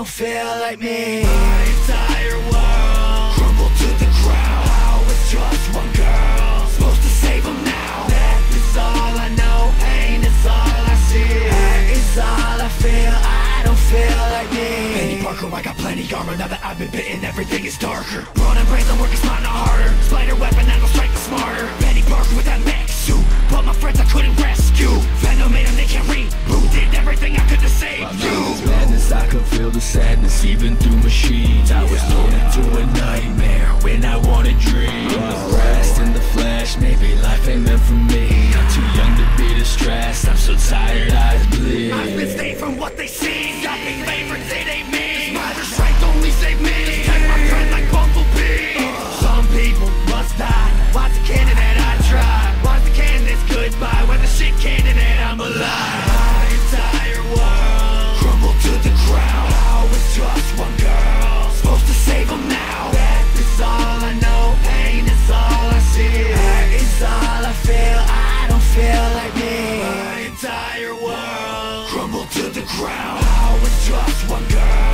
don't feel like me. My entire world. Crumbled to the ground. How is just one girl supposed to save them now? Death is all I know, pain is all I see. Hurt is all I feel, I don't feel like me. Peni Parker, I got plenty armor. Now that I've been bitten, everything is darker. Brawn and brains, I'm working smart, not harder sadness even through machines. I was thrown into a nightmare when I wanted dreams. Past and the flesh, maybe life ain't meant for me. I'm too young to be distressed, I'm so tired, eyes bleed. I've been saved from what they see feel like me. My entire world crumbled to the ground. I was just one girl.